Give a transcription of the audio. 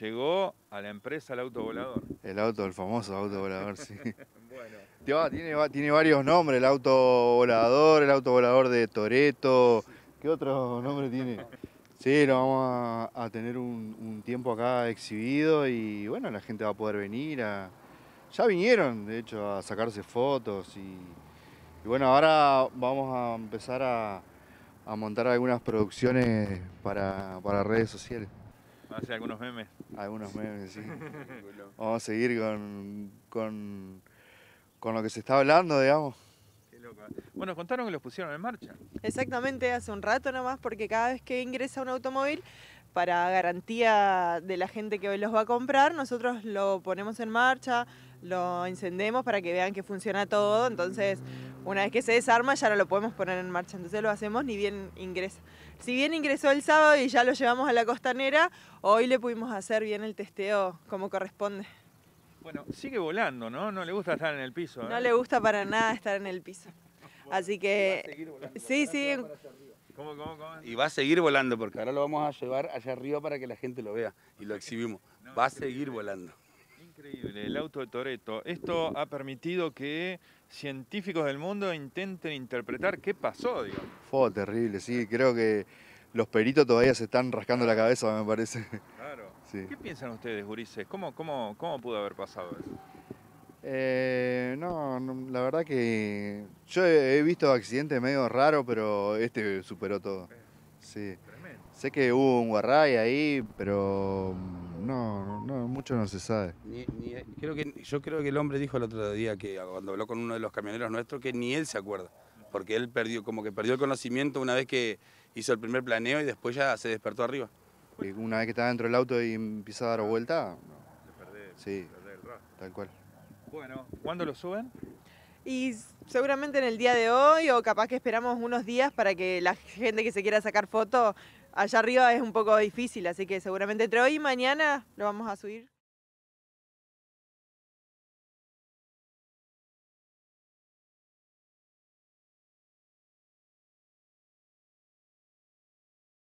Llegó a la empresa el auto volador. El auto, el famoso auto volador, sí. Bueno, Tiene, tiene varios nombres, el auto volador, el auto volador de Toreto. ¿Qué otro nombre tiene? Sí, lo vamos a, a tener un, un tiempo acá exhibido y bueno, la gente va a poder venir a... Ya vinieron, de hecho, a sacarse fotos y, y bueno, ahora vamos a empezar a, a montar algunas producciones para, para redes sociales. Hace algunos memes. Algunos memes, sí. Vamos a seguir con, con, con lo que se está hablando, digamos. Qué loco. Bueno, contaron que los pusieron en marcha. Exactamente, hace un rato nomás, porque cada vez que ingresa un automóvil, para garantía de la gente que hoy los va a comprar, nosotros lo ponemos en marcha, lo encendemos para que vean que funciona todo. Entonces, una vez que se desarma, ya no lo podemos poner en marcha. Entonces lo hacemos ni bien ingresa. Si bien ingresó el sábado y ya lo llevamos a la costanera, hoy le pudimos hacer bien el testeo como corresponde. Bueno, sigue volando, ¿no? No le gusta estar en el piso. No ¿eh? le gusta para nada estar en el piso. Así que, sí, sí, ¿Cómo, cómo, cómo? Y va a seguir volando porque ahora lo vamos a llevar allá arriba para que la gente lo vea y lo exhibimos. Va a seguir volando. Increíble, el auto de Toreto. Esto ha permitido que científicos del mundo intenten interpretar qué pasó, digamos. Fue terrible, sí. Creo que los peritos todavía se están rascando la cabeza, me parece. Claro. Sí. ¿Qué piensan ustedes, gurises? ¿Cómo, cómo, cómo pudo haber pasado eso? Eh, no, no, la verdad que yo he he visto accidentes medio raros, pero este superó todo. Sí. Tremendo. Sé que hubo un guarray ahí, pero no, no, mucho no se sabe. Ni- ni- creo que, yo creo que el hombre dijo el otro día que cuando habló con uno de los camioneros nuestros que ni él se acuerda. Porque él perdió, como que perdió el conocimiento una vez que hizo el primer planeo y después ya se despertó arriba. Y una vez que está dentro del auto y empieza a dar vuelta, no, Sí. perdés el rastro. tal cual. Bueno, ¿cuándo lo suben? Y seguramente en el día de hoy o capaz que esperamos unos días para que la gente que se quiera sacar foto allá arriba es un poco difícil, así que seguramente entre hoy y mañana lo vamos a subir.